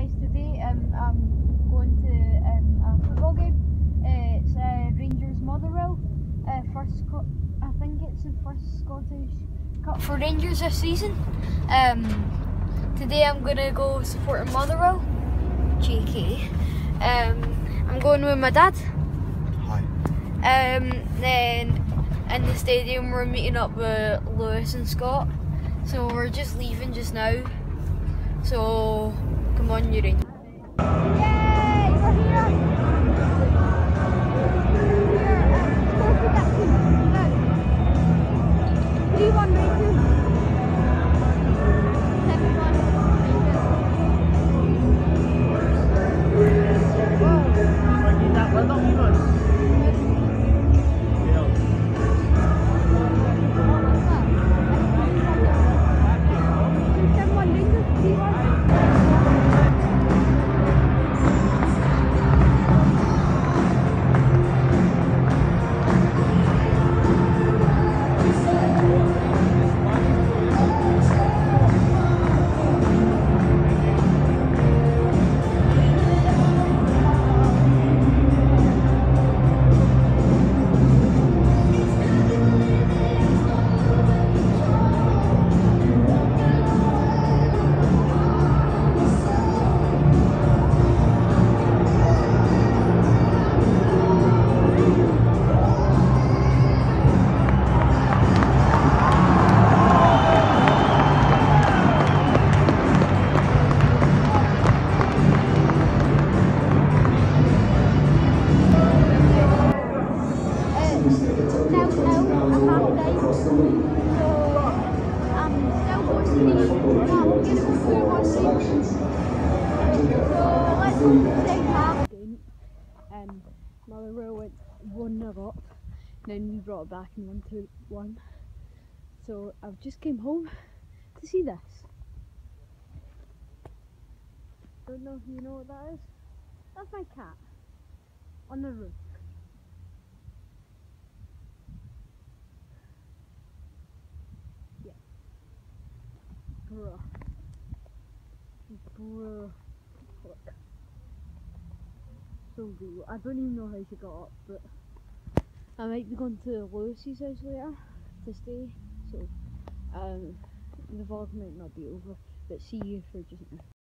guys, today um, I'm going to um, a football game. Uh, it's uh, Rangers Motherwell. Uh, first, Sco- I think it's the first Scottish Cup for Rangers this season. Um, today I'm going to go support Motherwell. JK. Um, I'm going with my dad. Hi. Um, then in the stadium we're meeting up with Lewis and Scott. So we're just leaving just now. So come on, you're in. Um, Motherwell went 1 0 up, then we brought it back and 1 2 1. So I've just came home to see this. Don't know if you know what that is. That's my cat on the roof. Yeah. Bruh. Look. So cool. I don't even know how she got up, but I might be going to Lewis's house later to stay. So um, the vlog might not be over, but see you for just now.